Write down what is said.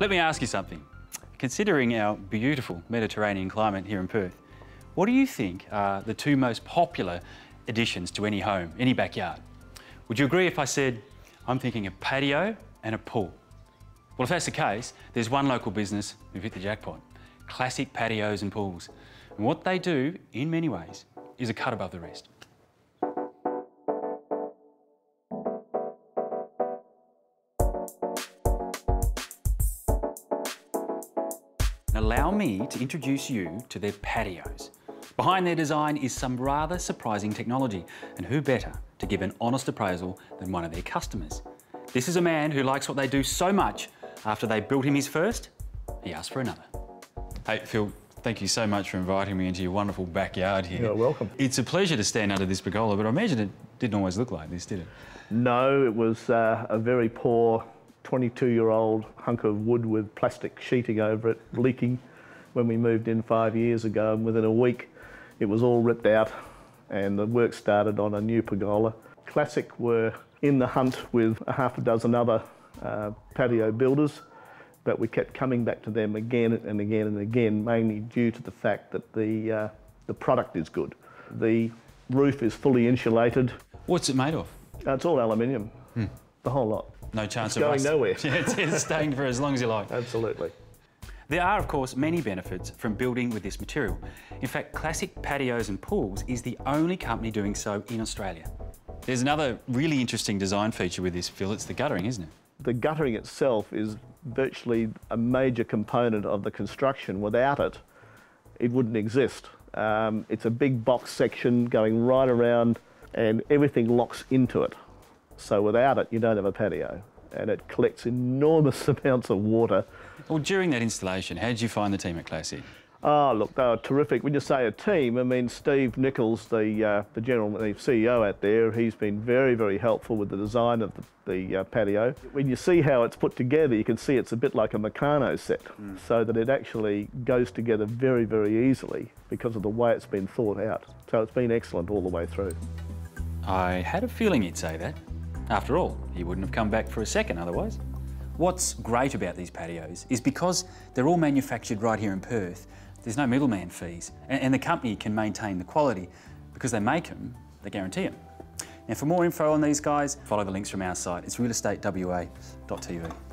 Let me ask you something. Considering our beautiful Mediterranean climate here in Perth, what do you think are the two most popular additions to any home, any backyard? Would you agree if I said, I'm thinking a patio and a pool? Well, if that's the case, there's one local business who've hit the jackpot. Classic patios and pools. And what they do, in many ways, is a cut above the rest. Allow me to introduce you to their patios. Behind their design is some rather surprising technology, and who better to give an honest appraisal than one of their customers? This is a man who likes what they do so much, after they built him his first, he asked for another. Hey, Phil, thank you so much for inviting me into your wonderful backyard here. You're welcome. It's a pleasure to stand under this pergola, but I imagine it didn't always look like this, did it? No, it was uh, a very poor 22-year-old hunk of wood with plastic sheeting over it, leaking when we moved in five years ago. And within a week, it was all ripped out and the work started on a new pergola. Classic were in the hunt with a half a dozen other uh, patio builders, but we kept coming back to them again and again and again, mainly due to the fact that the, uh, the product is good. The roof is fully insulated. What's it made of? Uh, it's all aluminium, hmm. the whole lot. No chance it's of going rust. nowhere. it's, it's staying for as long as you like. Absolutely. There are, of course, many benefits from building with this material. In fact, Classic Patios and Pools is the only company doing so in Australia. There's another really interesting design feature with this, Phil. It's the guttering, isn't it? The guttering itself is virtually a major component of the construction. Without it, it wouldn't exist. Um, it's a big box section going right around and everything locks into it. So without it, you don't have a patio and it collects enormous amounts of water. Well, during that installation, how did you find the team at Classy? Oh, look, they were terrific. When you say a team, I mean Steve Nichols, the uh, the general the CEO out there, he's been very, very helpful with the design of the, the uh, patio. When you see how it's put together, you can see it's a bit like a Meccano set, mm. so that it actually goes together very, very easily because of the way it's been thought out. So it's been excellent all the way through. I had a feeling you'd say that. After all, he wouldn't have come back for a second otherwise. What's great about these patios is because they're all manufactured right here in Perth, there's no middleman fees, and, the company can maintain the quality because they make them, they guarantee them. Now, for more info on these guys, follow the links from our site. It's realestatewa.tv.